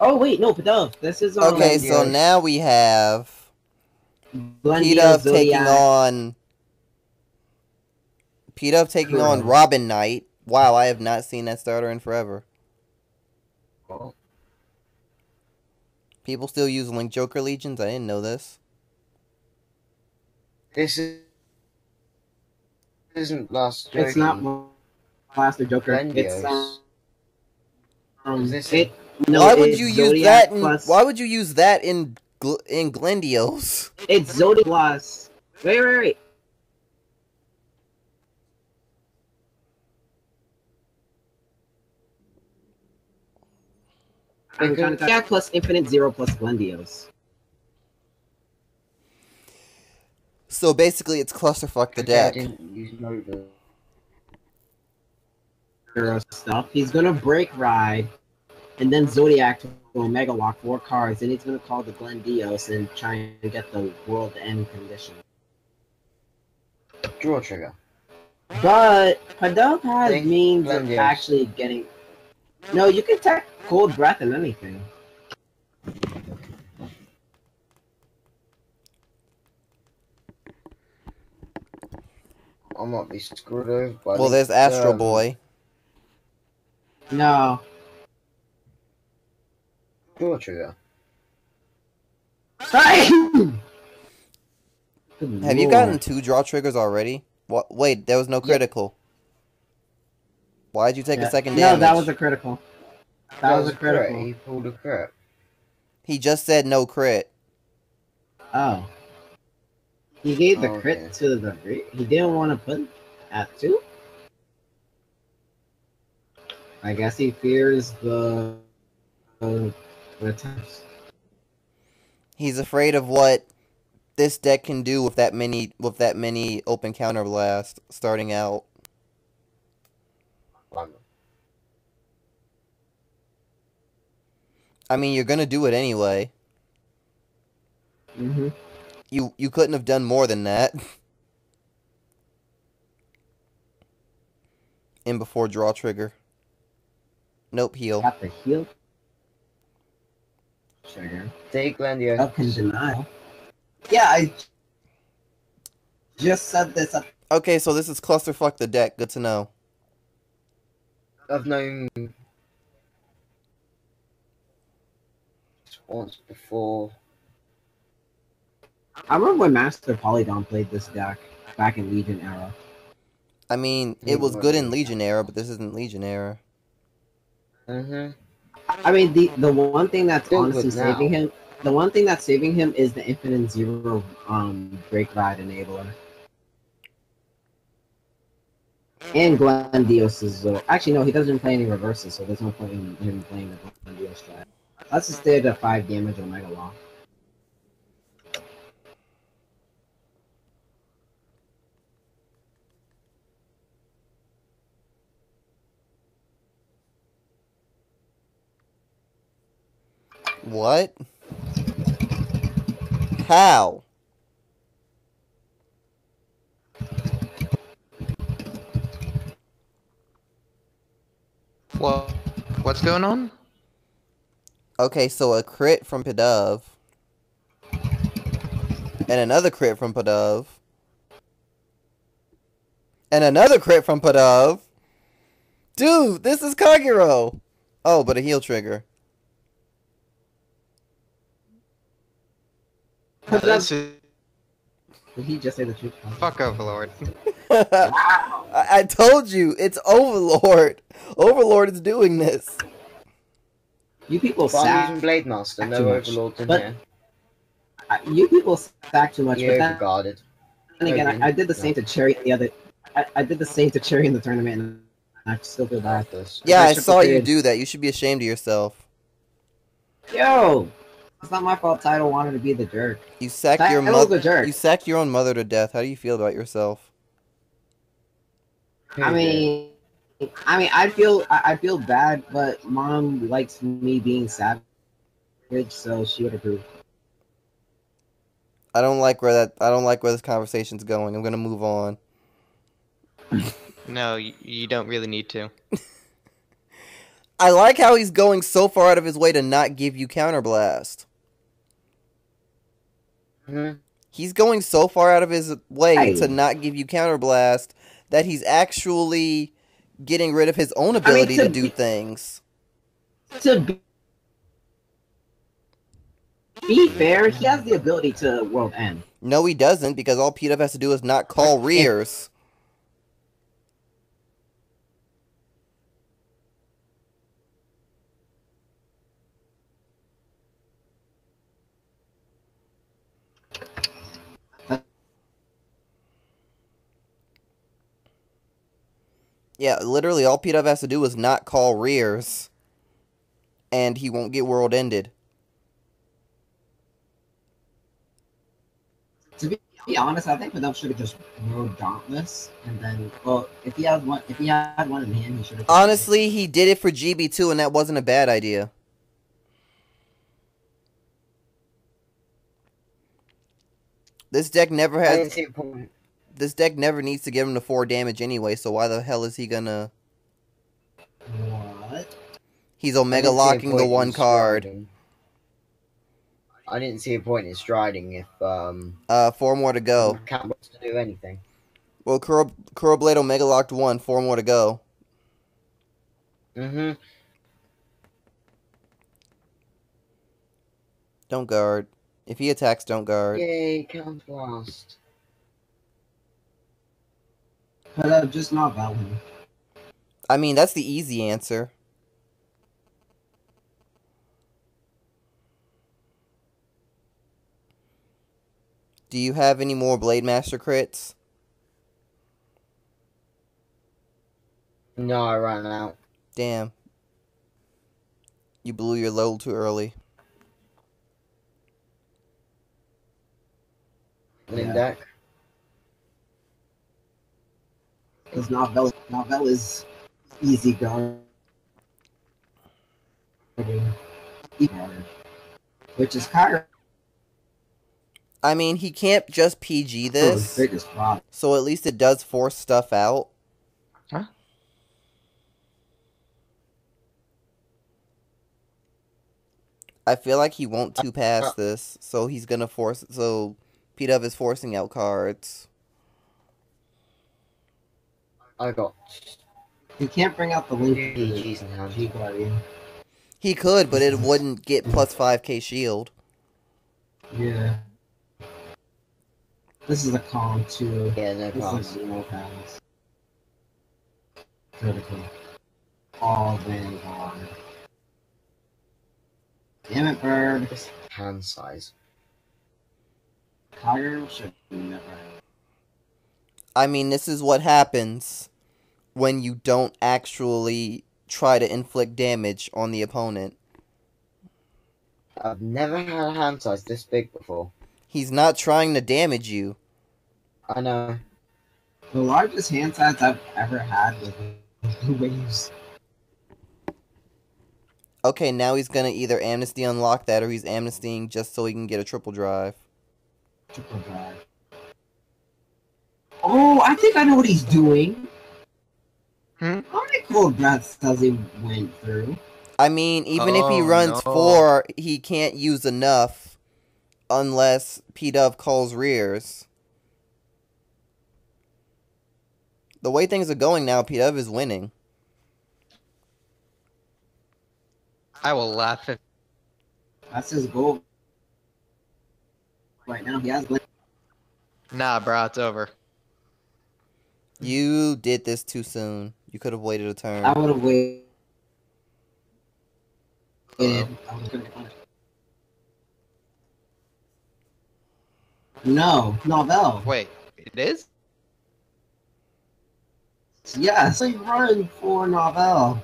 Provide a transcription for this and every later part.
Oh wait, no, Pidove. This is um, Okay, so now we have Glendia, P-Dub taking on P-Dub taking on Robin Knight. Wow, I have not seen that starter in forever. Oh, People still use Link Joker Legions. I didn't know this. This is isn't last. It's Joker. not Blaster Joker. It's Glendios. um, um Is this it. No, why would it's you use that? In, plus, Why would you use that in Gl- in Glendios? It's Zodiac plus. Wait, wait, wait. I'm trying to Zodiac plus Infinite Zero plus Glendios. So basically, it's clusterfuck the deck. didn't use Nova. Zero stuff. He's gonna break ride, and then Zodiac will Omega Lock four cards, and he's gonna call the Glendios and try and get the world end condition. Draw trigger. But Padok has Think means of Glendios. actually getting. No, you can tech cold breath and anything. I might be screwed over. By Well, this, there's Astro um, Boy. No. Draw trigger. Have Have you gotten two draw triggers already? What? Wait, there was no critical. Why did you take a second No, that was a critical. That, was a crit. critical. He pulled a crit. He just said no crit. Oh. He gave the Oh, crit to the. re- He didn't want to put at two. I guess he fears the. Uh, He's afraid of what this deck can do with that many with that many open counter blast starting out. I mean, you're gonna do it anyway. Mm-hmm. You you couldn't have done more than that. In before draw trigger. Nope, heal. Got the heal. Trigger. Take Glendio. Up can deny. Yeah, I just said this. Okay, so this is clusterfuck the deck. Good to know. I've known once before. I remember when Master Polygon played this deck back in Legion era. I mean, it was good in Legion era, but this isn't Legion era. Mm-hmm. I mean, the the one thing that's honestly saving him, the one thing that's saving him is the Infinite Zero um break ride enabler. And Glendios is actually no, he doesn't play any reverses, so there's no point in him playing the Glendios strat. Let's just stay at a five damage Omega Lock. What? How? Well, what's going on? Okay, so a crit from Pidove. And another crit from Pidove. And another crit from Pidove. Dude, this is Kagero. Oh, but a heal trigger. This is Did he just say the truth? fuck Overlord. I, I told you, it's Overlord. Overlord is doing this. You people But I'm sack. using Blade Master. Too No much. Overlords in But- here. You people sack too much. Yeah, but then, overguarded. then again, Okay. I, I did the same to Cherry the other. I, I did the same to Cherry in the tournament, and I still feel bad. This. Yeah, I Bishop saw you do that. You should be ashamed of yourself. Yo, it's not my fault. Title wanted to be the jerk. You sacked your mother. jerk. You sacked your own mother to death. How do you feel about yourself? I mean, I mean, I feel I, I feel bad, but mom likes me being savage, so she would approve. I don't like where that. I don't like where this conversation's going. I'm gonna move on. No, you, you don't really need to. I like how he's going so far out of his way to not give you counterblast. Hmm He's going so far out of his way Hey. to not give you counterblast that he's actually getting rid of his own ability to to do be- things. To be, be fair, he has the ability to world end. No, he doesn't, because all Pete has to do is not call rears. Yeah, literally all Pete has to do is not call rears, and he won't get world ended. To be, be honest, I think Fidel should have just rode Dauntless, and then, well, if he had one, if he had one in hand, he should have. Honestly, he did it for GB2, and that wasn't a bad idea. This deck never I didn't has. see a point. This deck never needs to give him the four damage anyway. So why the hell is he gonna? What? He's omega didn't see a locking the one card. striding. I didn't see a point in striding if um Uh, four more to go. Cat wants to do anything. Well, Kuro, Kuro Blade omega locked one. Four more to go. Mm-hmm. Don't guard. If he attacks, don't guard. Yay, counter blast. But uh, just not that one. I mean, that's the easy answer. Do you have any more Blade Master crits? No, I ran out. Damn. You blew your load too early. In deck. Because Novel, Novel is easy guard. Guard. Which is kind of I mean, he can't just PG this, so at least it does force stuff out. Huh? I feel like he won't two uh, pass uh. this, so he's gonna force. So P Dub is forcing out cards. I got You can't bring out the link to GG's. G Guardian. He could, but it wouldn't get plus five K shield. Yeah. This is a calm too. Yeah, no This problem. is no. Critical. All Vanguard. Damn it, Bird. Hand size. Tiger should never. I mean, this is what happens when you don't actually try to inflict damage on the opponent. I've never had a hand size this big before. He's not trying to damage you. I know. The largest hand size I've ever had was the waves. Okay, now he's gonna either amnesty unlock that or he's amnestying just so he can get a triple drive. Triple drive. Oh, I think I know what he's doing. Hmm? How many cold breaths does he went through? I mean, even if he Oh, runs no. four, he can't use enough unless P Dove calls rears. The way things are going now, P Dove is winning. I will laugh if That's his goal. Right now, he has nah, bro. It's over. You did this too soon. You could have waited a turn. I would have waited. Uh-oh. I was gonna get. No, Novel. Wait, it is? Yes, I run for Novel.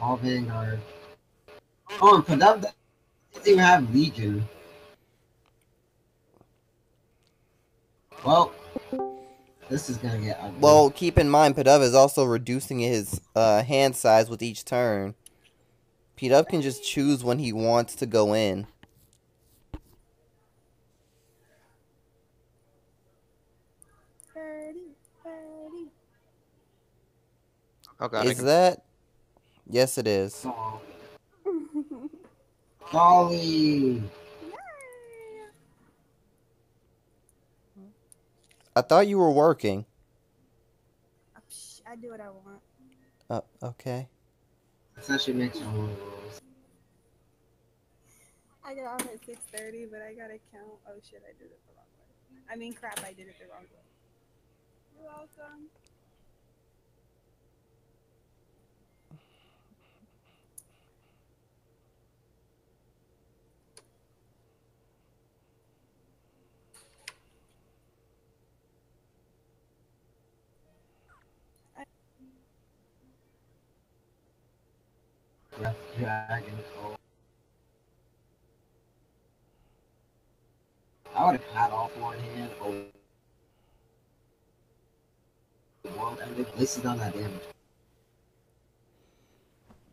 All Vanguard. Oh, and Padub doesn't even have Legion. Well, this is gonna get ugly. Well, keep in mind, Pidove is also reducing his uh, hand size with each turn. Pidove can just choose when he wants to go in. Okay. Is that? Yes, it is. Dolly. I thought you were working. I do what I want. Uh, okay. So she makes her rules. I got off at six thirty, but I gotta count. Oh shit, I did it the wrong way. I mean, crap, I did it the wrong way. You're welcome. Breath Dragon. I would have had all four in hand. Oh. World ended. This is not that damage.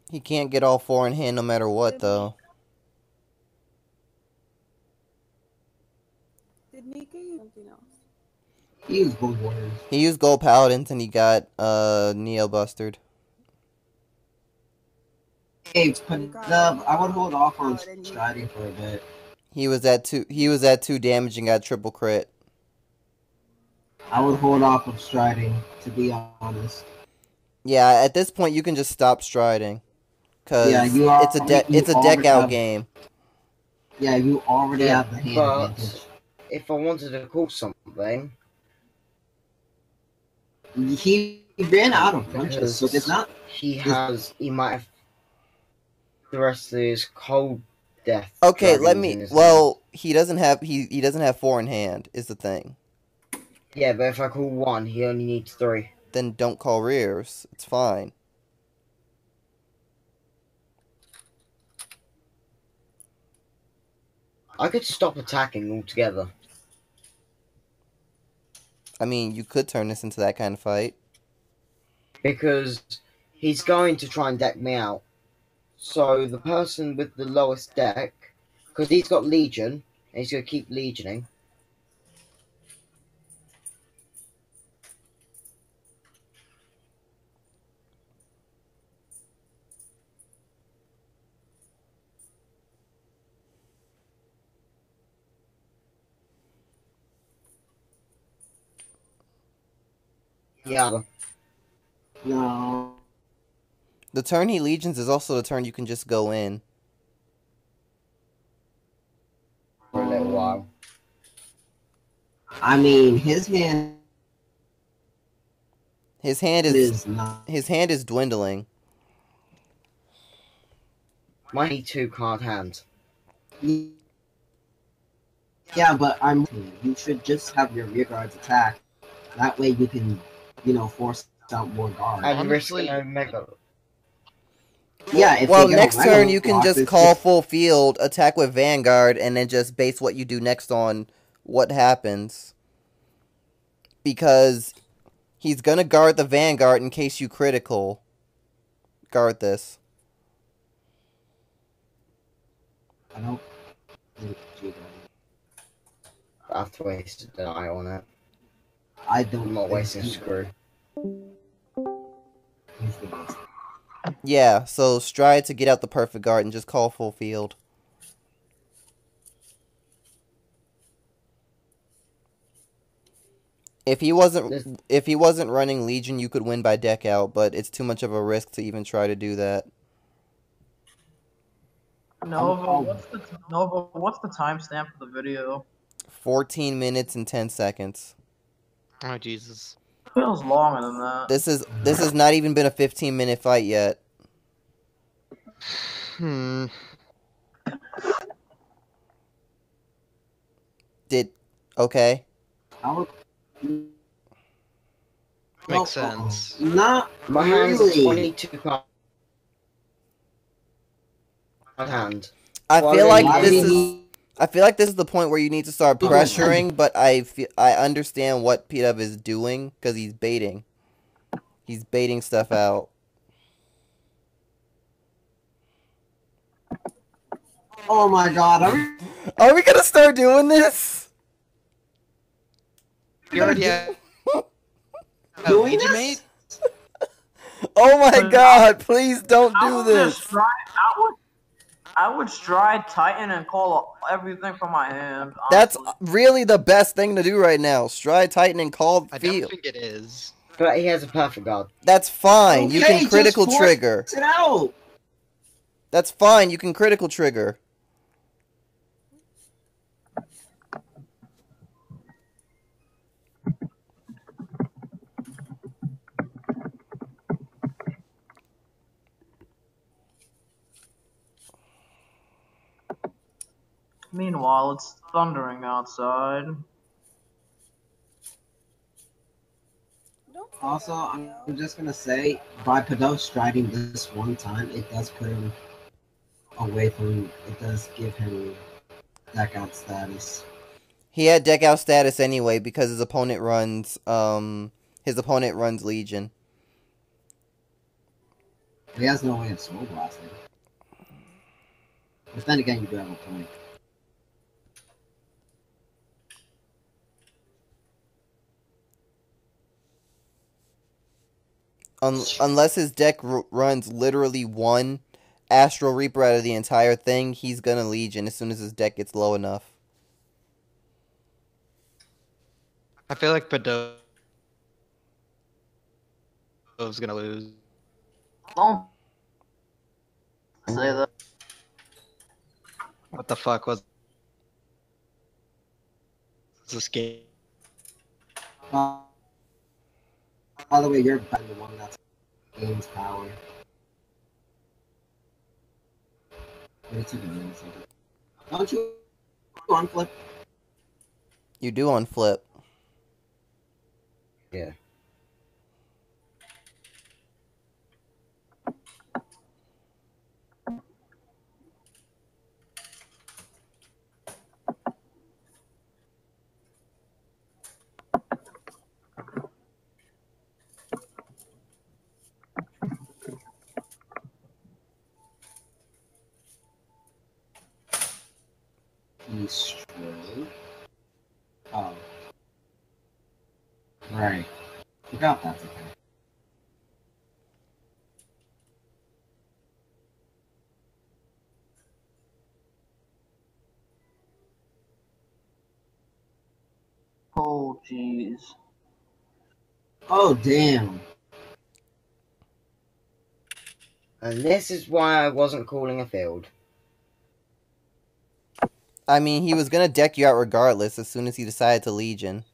He can't get all four in hand no matter what, though. Did Nika use something else? He used Gold Warriors. He used gold paladins and he got uh Neo Bustered. Hey, Panub, I would hold off on striding for a bit. He was at two. He was at two damage and got triple crit. I would hold off of striding, to be honest. Yeah, at this point you can just stop striding, cause Yeah, you are- it's a de- you it's a deck out have- game. Yeah, you already Yeah, have the hand but- If I wanted to call something, He ran out of punches, so it's not. he has. He might have the rest of his cold breath. Okay, let me. Well, he doesn't have he he doesn't have four in hand. Is the thing. yeah, but if I call one, he only needs three. Then don't call rears. It's fine. I could stop attacking altogether. I mean, you could turn this into that kind of fight. because he's going to try and deck me out. So the person with the lowest deck, because he's got Legion, and he's going to keep Legioning. Yeah, No. The turn he legions is also the turn you can just go in. for a little while. I mean, his hand His hand is is not. his hand is dwindling. My two card hand. Yeah, but I'm. You should just have your rear guards attack. That way you can, you know, force out more guards. And risk Honestly- an Omega. Yeah. If well, next turn you can just call full field, attack with Vanguard, and then just base what you do next on what happens. Because he's gonna guard the Vanguard in case you critical. Guard this. I don't. think G guard. I have to waste an eye on it. I don't. I'm not think wasting he- screw. He's the best. Yeah, so stride to get out the perfect guard and just call full field. If he wasn't This- if he wasn't running Legion, you could win by deck out, but it's too much of a risk to even try to do that. Nova, what's the Nova? What's the timestamp for the video? 14 minutes and 10 seconds. Oh Jesus. Feels longer than that. This is this has not even been a 15 minute fight yet. Hmm. Did okay? I would. Makes Well, sense. Not My hand's really. 22 card hand. I feel I like mean, this I is I feel like this is the point where you need to start pressuring, but I feel I understand what P Dub is doing because he's baiting. He's baiting stuff out. Oh my god, are Are we gonna start doing this? You already have. Doing Legion this? mate? Oh my god, please don't I do this. just stride. I would. I would stride Titan and call everything from my hand. That's really the best thing to do right now. Stride Titan and call I don't think it is. But he has a perfect guard. That's fine. You can critical force trigger. It out. That's fine. You can critical trigger. Meanwhile, it's thundering outside. Also, I'm I'm just gonna say, by Padov striding this one time, it does put him away from. It does give him deck out status. He had deck out status anyway because his opponent runs um his opponent runs Legion. He has no way of soul blasting. But then again, you do have a point. Un- unless his deck r- runs literally one Astral Reaper out of the entire thing, he's gonna Legion as soon as his deck gets low enough. I feel like Padov's gonna lose. Don't say that. What the fuck was this game? Uh, by the way, you're the one that's gains power. But it took a minute. so- Don't you on flip? You do on flip. Yeah. He's. Oh. Right. Forgot that's okay. Oh, jeez. Oh damn. And this is why I wasn't calling a field. I mean, he was gonna deck you out regardless as soon as he decided to Legion.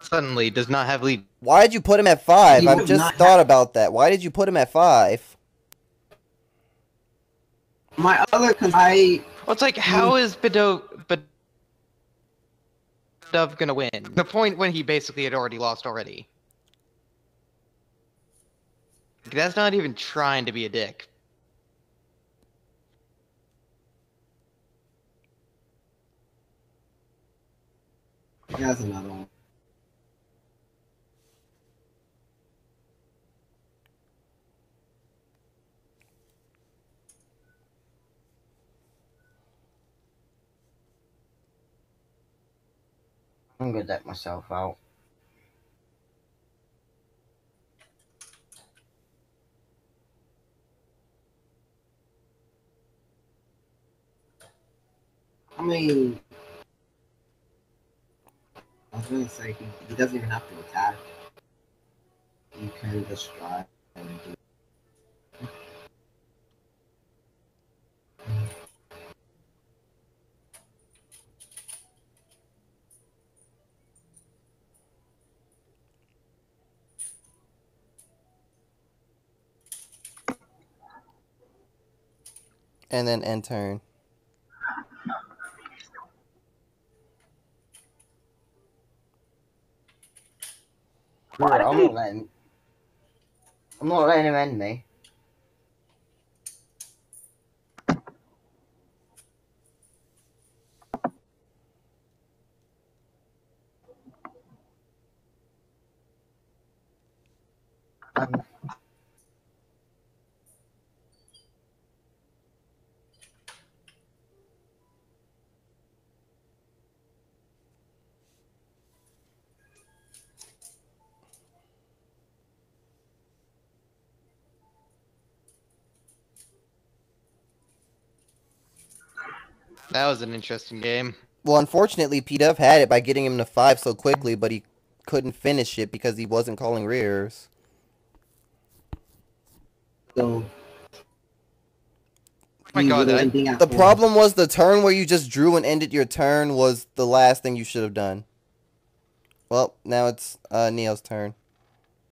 Suddenly does not have lead. Why did you put him at five? I've just not thought about that. Why did you put him at five? My other con- I Well, it's like, how mm. is Badov, Badov gonna win? The point when he basically had already lost already. That's not even trying to be a dick. Has another one. I'm gonna deck myself out. I mean, I was gonna say he, he doesn't even have to attack. You can just try and do. And then end turn. No, I'm not letting. I'm not letting him end me. That was an interesting game. Well, unfortunately, P Dub had it by getting him to five so quickly, but he couldn't finish it because he wasn't calling rears. So. my God, would've that- ending at The problem was the turn where you just drew and ended your turn was the last thing you should have done. Well, now it's uh, Neo's turn.